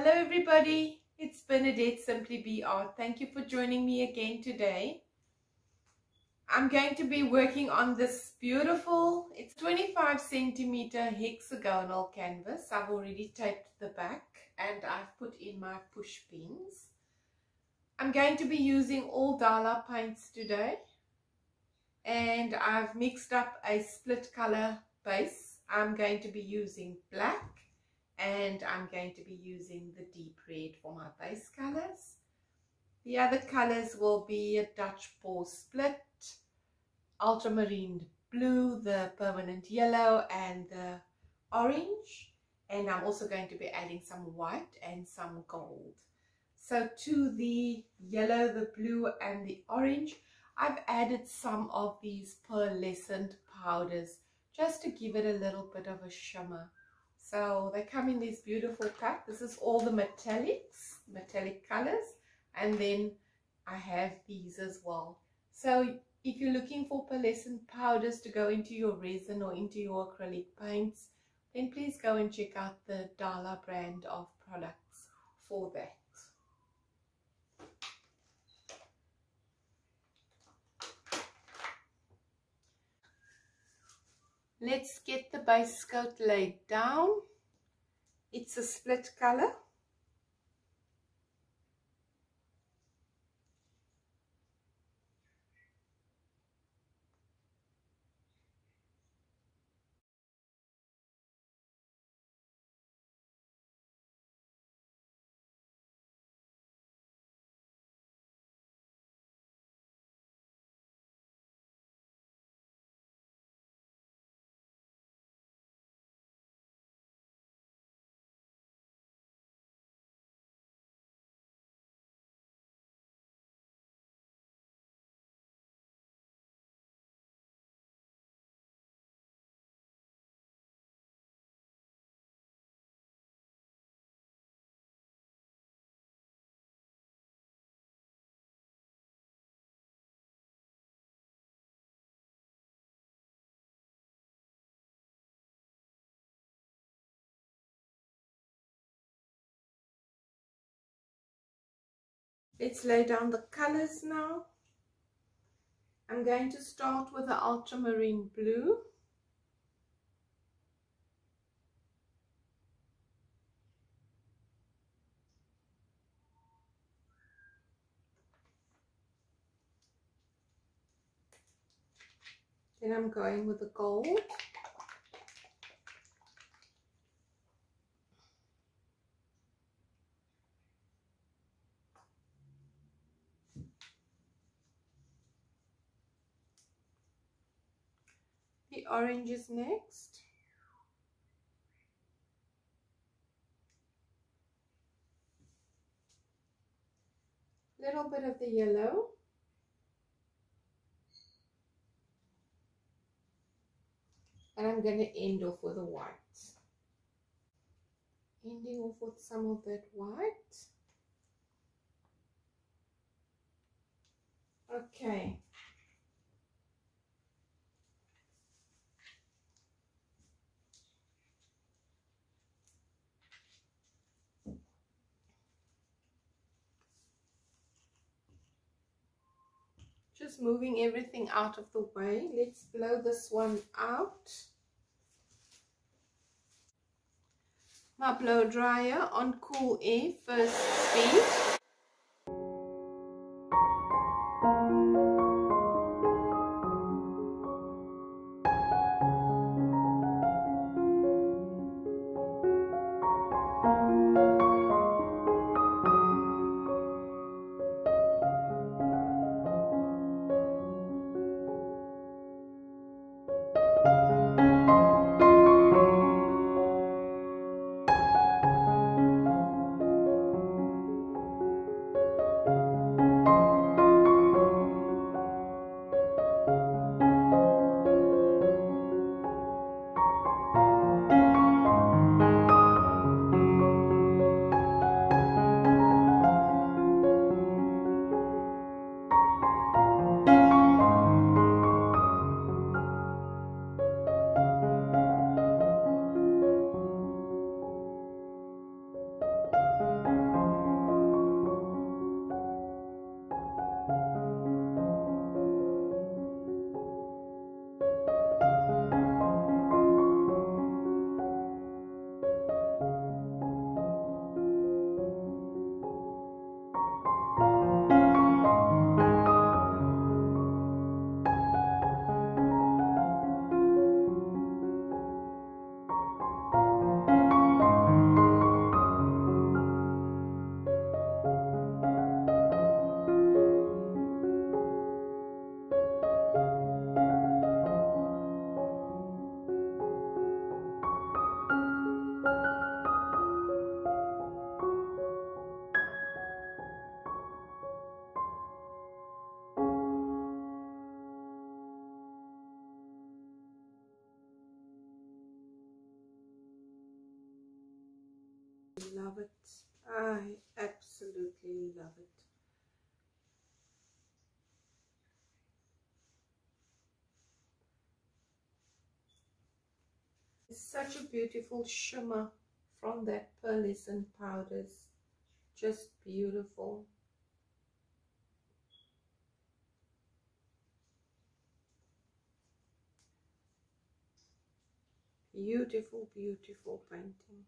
Hello everybody, it's Bernadette Simply B Art. Thank you for joining me again today. I'm going to be working on this beautiful, it's 25 centimeter hexagonal canvas. I've already taped the back and I've put in my push pins. I'm going to be using all Dala paints today and I've mixed up a split color base. I'm going to be using black and I'm going to be using the deep red for my base colors. The other colors will be a Dutch Pour Split, ultramarine blue, the permanent yellow and the orange and I'm also going to be adding some white and some gold. So to the yellow, the blue and the orange, I've added some of these pearlescent powders just to give it a little bit of a shimmer. So they come in this beautiful pack. This is all the metallics, metallic colors. And then I have these as well. So if you're looking for pearlescent powders to go into your resin or into your acrylic paints, then please go and check out the Dala brand of products for that. Let's get the base coat laid down. It's a split color. Let's lay down the colors now. I'm going to start with the ultramarine blue. Then I'm going with the gold. Orange is next. Little bit of the yellow. And I'm going to end off with a white. Ending off with some of that white. Okay. Just moving everything out of the way. Let's blow this one out. My blow dryer on cool air first speed love it. I absolutely love it. It's such a beautiful shimmer from that pearlescent powders. Just beautiful. Beautiful, beautiful painting.